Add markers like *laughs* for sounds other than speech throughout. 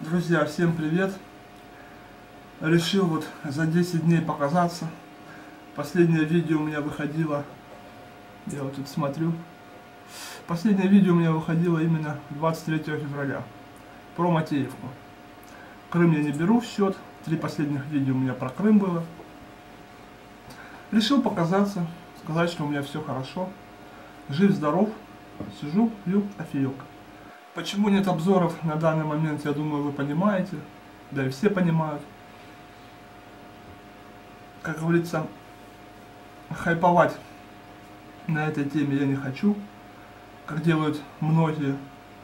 Друзья, всем привет! Решил вот за 10 дней показаться. Последнее видео у меня выходило, я вот тут смотрю. Последнее видео у меня выходило именно 23 февраля. Про Матеевку. Крым я не беру в счет. Три последних видео у меня про Крым было. Решил показаться, сказать, что у меня все хорошо. Жив, здоров, сижу, пью кофеек. Почему нет обзоров на данный момент, я думаю, вы понимаете. Да и все понимают. Как говорится, хайповать на этой теме я не хочу. Как делают многие,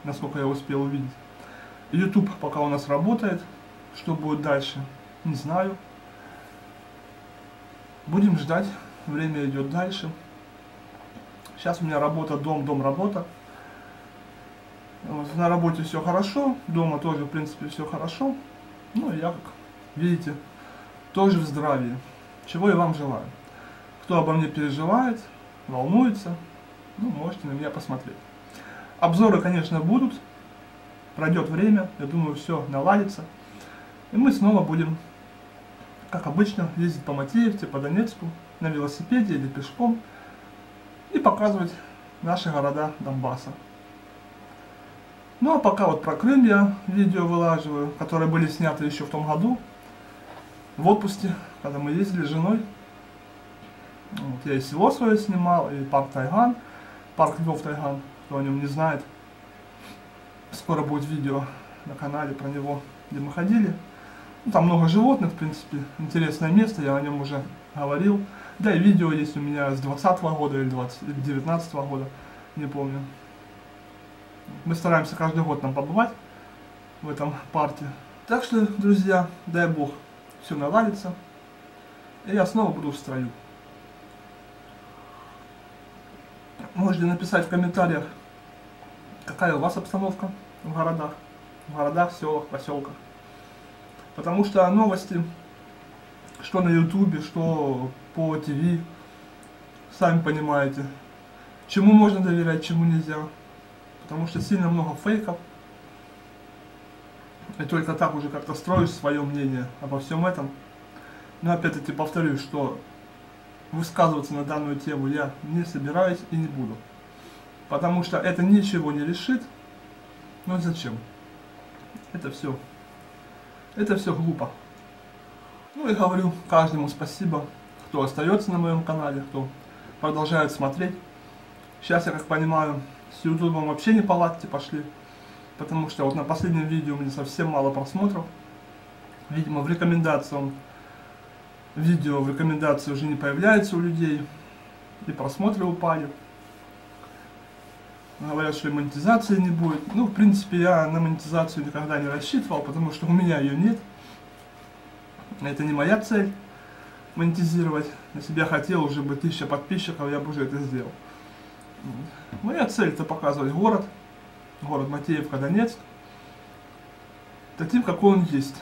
насколько я успел увидеть. YouTube пока у нас работает. Что будет дальше, не знаю. Будем ждать. Время идет дальше. Сейчас у меня работа, дом, дом, работа. На работе все хорошо, дома тоже, в принципе, все хорошо. Ну, я, как видите, тоже в здравии. Чего я вам желаю. Кто обо мне переживает, волнуется, ну, можете на меня посмотреть. Обзоры, конечно, будут. Пройдет время, я думаю, все наладится. И мы снова будем, как обычно, ездить по Матеевке, по Донецку, на велосипеде или пешком и показывать наши города Донбасса. Ну а пока вот про Крым я видео вылаживаю, которые были сняты еще в том году, в отпуске, когда мы ездили с женой. Вот, я и село свое снимал, и парк Тайган, парк Львов Тайган, кто о нем не знает. Скоро будет видео на канале про него, где мы ходили. Ну, там много животных, в принципе, интересное место, я о нем уже говорил. Да и видео есть у меня с 20 -го года или, 20, или 19 -го года, не помню. Мы стараемся каждый год нам побывать в этом парке. Так что, друзья, дай бог, все наладится. И я снова буду в строю. Можете написать в комментариях, какая у вас обстановка в городах. В городах, селах, поселках. Потому что новости, что на ютубе, что по ТВ, сами понимаете, чему можно доверять, чему нельзя потому что сильно много фейков. И только так уже как-то строишь свое мнение обо всем этом. Но опять-таки повторюсь, что высказываться на данную тему я не собираюсь и не буду. Потому что это ничего не решит. Но зачем? Это все. Это все глупо. Ну и говорю каждому спасибо, кто остается на моем канале, кто продолжает смотреть. Сейчас я как понимаю, с ютубом вообще не палатки пошли. Потому что вот на последнем видео у меня совсем мало просмотров. Видимо, в рекомендации он, видео в рекомендации уже не появляется у людей. И просмотры упали. Говорят, что и монетизации не будет. Ну, в принципе, я на монетизацию никогда не рассчитывал, потому что у меня ее нет. Это не моя цель монетизировать. Если бы я хотел уже бы тысяча подписчиков, я бы уже это сделал. Моя цель это показывать город, город Матеевка, Донецк, таким, какой он есть.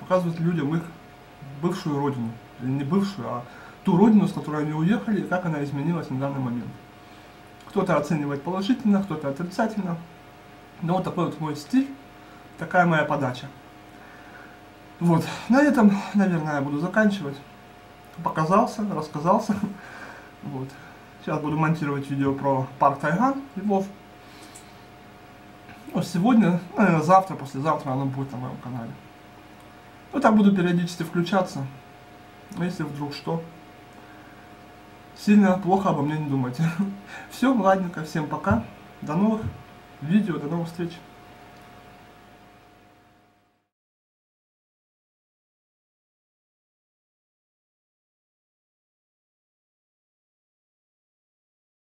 Показывать людям их бывшую родину. Или не бывшую, а ту родину, с которой они уехали, и как она изменилась на данный момент. Кто-то оценивает положительно, кто-то отрицательно. Но вот такой вот мой стиль, такая моя подача. Вот, на этом, наверное, я буду заканчивать. Показался, рассказался. *laughs* Вот. Сейчас буду монтировать видео про парк Тайган, Львов. Ну, сегодня, наверное, завтра, послезавтра оно будет на моем канале. Ну, так буду периодически включаться. Если вдруг что. Сильно плохо обо мне не думайте. *laughs* Все, ладненько, всем пока. До новых видео, до новых встреч.